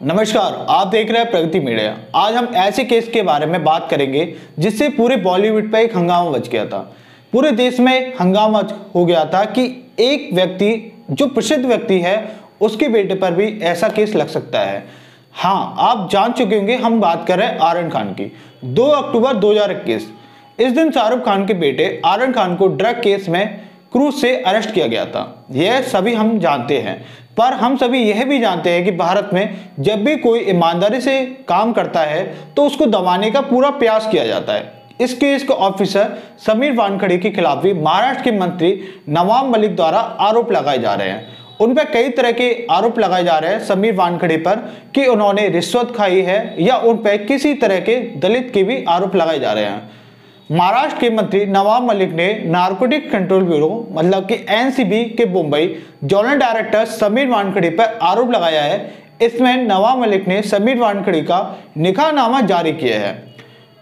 नमस्कार, आप देख रहे हैं प्रगति मीडिया। आज हम ऐसे केस के बारे में बात करेंगे, जिससे पूरे बॉलीवुड पर एक हंगामा बच गया था। पूरे देश में हंगामा हो गया था कि एक व्यक्ति, जो प्रसिद्ध व्यक्ति है, उसके बेटे पर भी ऐसा केस लग सकता है। हाँ आप जान चुके होंगे, हम बात कर रहे हैं आर्यन खान की। 2 अक्टूबर 2021 इस दिन शाहरुख खान के बेटे आर्यन खान को ड्रग केस में क्रूज से अरेस्ट किया गया था। यह सभी हम जानते हैं। पर हम सभी यह भी जानते हैं कि भारत में जब भी कोई ईमानदारी से काम करता है तो उसको दबाने का पूरा प्रयास किया जाता है। इस केस के ऑफिसर समीर वानखड़े के खिलाफ भी महाराष्ट्र के मंत्री नवाब मलिक द्वारा आरोप लगाए जा रहे हैं। उन पर कई तरह के आरोप लगाए जा रहे हैं समीर वानखड़े पर कि उन्होंने रिश्वत खाई है या उन पर किसी तरह के दलित के भी आरोप लगाए जा रहे हैं। महाराष्ट्र के मंत्री नवाब मलिक ने नार्कोटिक कंट्रोल ब्यूरो मतलब कि एनसीबी के मुंबई, जोनल डायरेक्टर समीर वानखड़ी पर आरोप लगाया है। इसमें नवाब मलिक ने समीर वानखड़ी का निकाहनामा जारी किया है।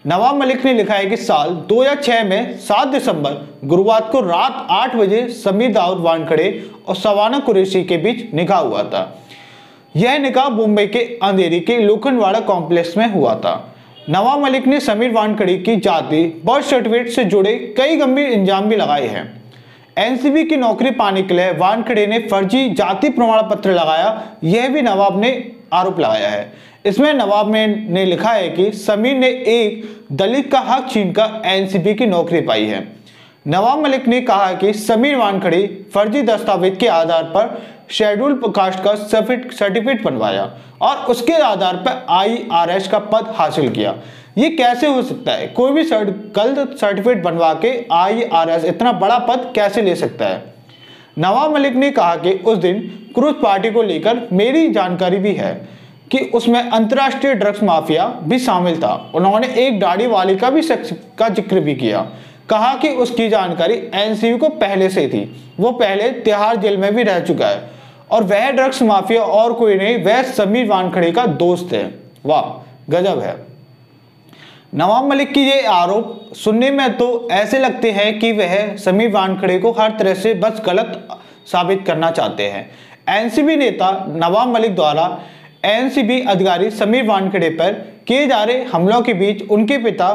नवाब मलिक ने लिखा है कि साल 2006 में 7 दिसंबर, गुरुवार को रात 8 बजे समीर दाऊद वानखड़े और सवाना कुरेशी के बीच निकाह हुआ था। यह निकाह मुंबई के अंधेरी के लोखंडवाड़ा कॉम्प्लेक्स में हुआ था। नवाब मलिक ने समीर वानखड़ी की जाति, बर्थ सर्टिफिकेट से जुड़े कई गंभीर इंजाम भी लगाए हैं। एनसीबी की नौकरी पाने के लिए वानखड़े ने फर्जी जाति प्रमाण पत्र लगाया, यह भी नवाब ने आरोप लगाया है। इसमें नवाब में ने लिखा है कि समीर ने एक दलित का हक छीनकर एनसीबी की नौकरी पाई है। नवाब मलिक ने कहा कि समीर वानखड़ी फर्जी दस्तावेज़ के आधार पर शेड्यूल कास्ट का सर्टिफिकेट बनवाया और उसके आधार पर आईआरएस का पद हासिल किया। ये कैसे हो सकता है? कोई भी गलत सर्टिफिकेट बनवा के आईआरएस इतना बड़ा पद कैसे ले सकता है? नवाब मलिक ने कहा कि उस दिन क्रूज पार्टी को लेकर मेरी जानकारी भी है कि उसमें अंतर्राष्ट्रीय ड्रग्स माफिया भी शामिल था। उन्होंने एक दाढ़ी वाली का भी शख्स, का ज़िक्र भी किया। कहा कि उसकी जानकारी एनसीयू को पहले से थी। वो पहले तिहाड़ जेल में भी रह चुका है। और वह ड्रग्स माफिया और कोई नहीं, वह समीर वानखड़े का दोस्त है। वाह, गजब है। नवाब मलिक की ये आरोप सुनने में तो ऐसे लगते हैं कि वह समीर वानखड़े को हर तरह से बस गलत साबित करना चाहते हैं। एनसीबी नेता नवाब मलिक द्वारा एनसीबी अधिकारी समीर वानखड़े पर किए जा रहे हमलों के बीच उनके पिता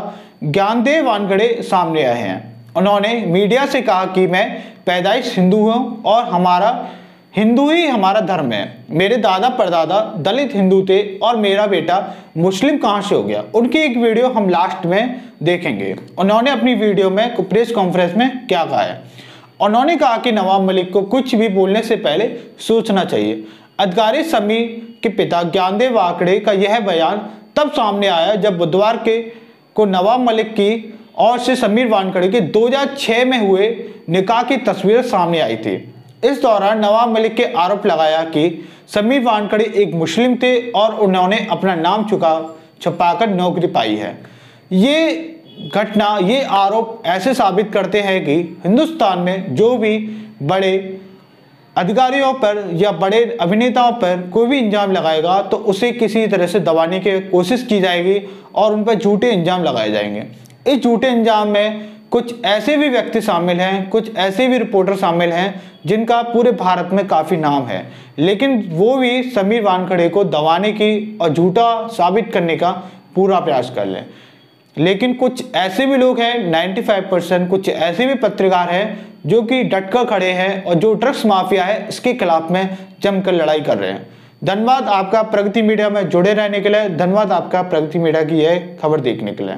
ज्ञानदेव वानखड़े सामने आए हैं। उन्होंने मीडिया से कहा कि मैं पैदाइश हिंदू हूँ और हमारा, हिंदू ही हमारा धर्म है। मेरे दादा परदादा दलित हिंदू थे और मेरा बेटा मुस्लिम कहाँ से हो गया? उनकी एक वीडियो हम लास्ट में देखेंगे। उन्होंने अपनी वीडियो में प्रेस कॉन्फ्रेंस में क्या कहा है? उन्होंने कहा कि नवाब मलिक को कुछ भी बोलने से पहले सोचना चाहिए। अधिकारी समीर के पिता ज्ञानदेव आंकड़े का यह बयान तब सामने आया जब बुधवार के को नवाब मलिक की और से समीर वानखड़े के 2006 में हुए निकाह की तस्वीर सामने आई थी। इस दौरान नवाब मलिक के आरोप लगाया कि समीर वानखड़े एक मुस्लिम थे और उन्होंने अपना नाम चुका छुपाकर नौकरी पाई है। ये घटना, ये आरोप ऐसे साबित करते हैं कि हिंदुस्तान में जो भी बड़े अधिकारियों पर या बड़े अभिनेताओं पर कोई भी इंजाम लगाएगा तो उसे किसी तरह से दबाने की कोशिश की जाएगी और उन पर झूठे इंजाम लगाए जाएँगे। इस झूठे इंजाम में कुछ ऐसे भी व्यक्ति शामिल हैं, कुछ ऐसे भी रिपोर्टर शामिल हैं, जिनका पूरे भारत में काफ़ी नाम है। लेकिन वो भी समीर वानखड़े को दबाने की और झूठा साबित करने का पूरा प्रयास कर लें। लेकिन कुछ ऐसे भी लोग हैं 95 परसेंट कुछ ऐसे भी पत्रकार हैं जो कि डटकर खड़े हैं और जो ड्रग्स माफिया है, इसके खिलाफ में जमकर लड़ाई कर रहे हैं। धन्यवाद आपका प्रगति मीडिया में जुड़े रहने के लिए। धन्यवाद आपका प्रगति मीडिया की यह खबर देखने के लिए।